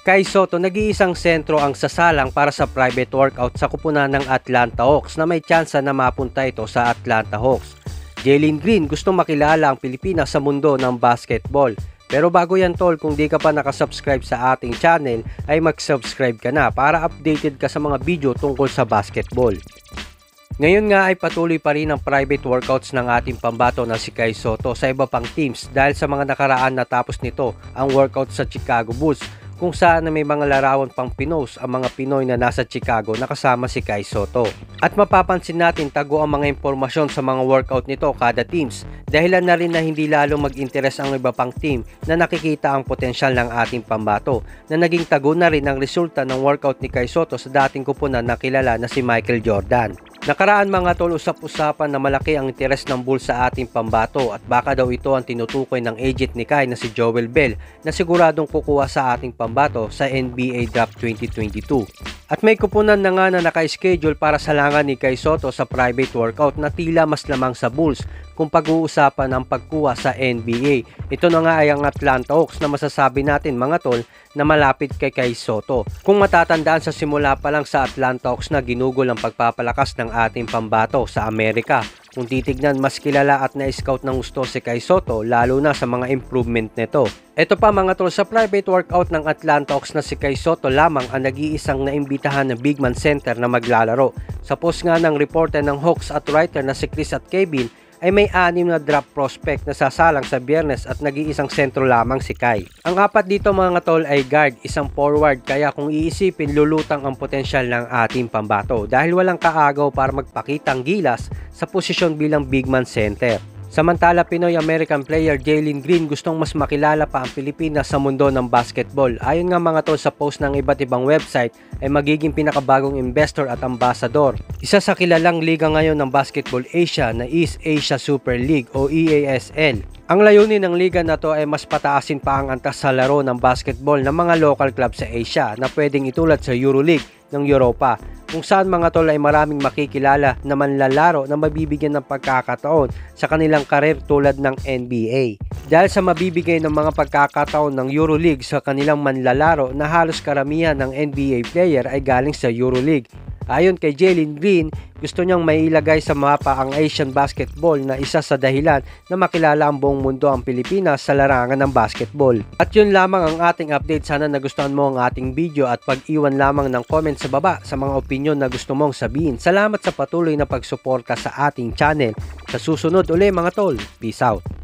Kay Soto, nag-iisang sentro ang sasalang para sa private workout sa kupunan ng Atlanta Hawks na may tsansa na mapunta ito sa Atlanta Hawks. Jalen Green gusto makilala ang Pilipinas sa mundo ng basketball. Pero bago yan tol, kung di ka pa nakasubscribe sa ating channel, ay mag-subscribe ka na para updated ka sa mga video tungkol sa basketball. Ngayon nga ay patuloy pa rin ang private workouts ng ating pambato na si Kai Soto sa iba pang teams dahil sa mga nakaraan natapos nito ang workout sa Chicago Bulls kung saan may mga larawan pang Pinos ang mga Pinoy na nasa Chicago na kasama si Kai Soto. At mapapansin natin tago ang mga impormasyon sa mga workout nito kada teams dahilan na rin na hindi lalo mag-interes ang iba pang team na nakikita ang potensyal ng ating pambato na naging tago na rin ang resulta ng workout ni Kai Soto sa dating kupunan na kilala na si Michael Jordan. Nakaraan mga tol usap-usapan na malaki ang interes ng Bulls sa ating pambato at baka daw ito ang tinutukoy ng agent ni Kai na si Joel Bell na siguradong kukuha sa ating pambato sa NBA Draft 2022. At may kupunan na nga na naka-schedule para salangan ni Kai Soto sa private workout na tila mas lamang sa Bulls kung pag-uusapan ang pagkuha sa NBA. Ito na nga ay ang Atlanta Hawks na masasabi natin mga tol na malapit kay Kai Soto. Kung matatandaan sa simula pa lang sa Atlanta Hawks na ginugol ang pagpapalakas ng ating pambato sa Amerika. Kung titignan, mas kilala at na-scout ng gusto si Kai Soto lalo na sa mga improvement nito. Ito pa mga tol, sa private workout ng Atlanta Hawks na si Kai Soto lamang ang nag-iisang naimbitahan na big man center na maglalaro. Sa post nga ng reporter ng Hawks at writer na si Chris at Kevin, ay may anim na draft prospect na sasalang sa biyernes at nag-iisang sentro lamang si Kai. Ang apat dito mga tol ay guard, isang forward kaya kung iisipin lulutang ang potensyal ng ating pambato dahil walang kaagaw para magpakitang gilas sa posisyon bilang big man center. Samantala Pinoy-American player Jalen Green gustong mas makilala pa ang Pilipinas sa mundo ng basketball. Ayon nga mga tol sa post ng iba't ibang website ay magiging pinakabagong investor at ambassador. Isa sa kilalang liga ngayon ng Basketball Asia na East Asia Super League o EASL. Ang layunin ng liga na to ay mas pataasin pa ang antas sa laro ng basketball ng mga local club sa Asia na pwedeng itulad sa EuroLeague ng Europa kung saan mga tol ay maraming makikilala na manlalaro na mabibigyan ng pagkakataon sa kanilang karir tulad ng NBA. Dahil sa mabibigay ng mga pagkakataon ng EuroLeague sa kanilang manlalaro na halos karamihan ng NBA player ay galing sa EuroLeague Ayon kay Jalen Green, gusto niyang mailagay sa mapa ang Asian basketball na isa sa dahilan na makilala ang buong mundo ang Pilipinas sa larangan ng basketball. At yun lamang ang ating update. Sana nagustuhan mo ang ating video at pag-iwan lamang ng comment sa baba sa mga opinion na gusto mong sabihin. Salamat sa patuloy na pagsuporta sa ating channel. Sa susunod uli mga tol. Peace out.